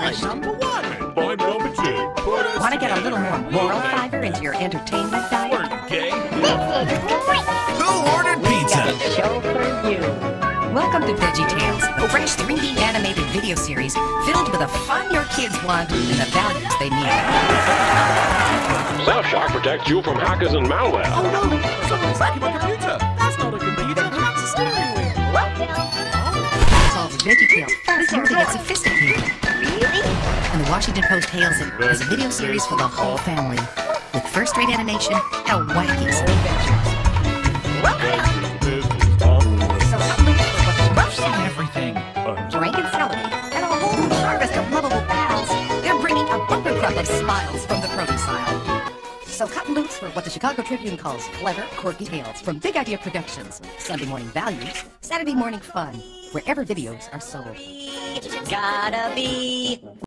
you're nourished? Number one. I'm number two. Want to get a little more moral fiber into your entertainment diet? gay? Who ordered pizza? We got a Show for you. Welcome to Veggie Tales, a fresh 3D animated video series filled with the fun your kids want and the values they need. Surfshark protects you from hackers and malware. Oh no! Someone's hacking my computer. Solves Veggie Tales fast to get sophisticated. And the Washington Post hails it as a video series for the whole family, with first-rate animation and wacky some adventures. So come look for what's rough and Everything. drink and celebrate, and a whole harvest of lovable pals. They're bringing a bumper crop of smiles from the produce aisle. So cut loose for what the Chicago Tribune calls clever, quirky tales from Big Idea Productions. Sunday morning values, Saturday morning fun, wherever videos are sold. Gotta be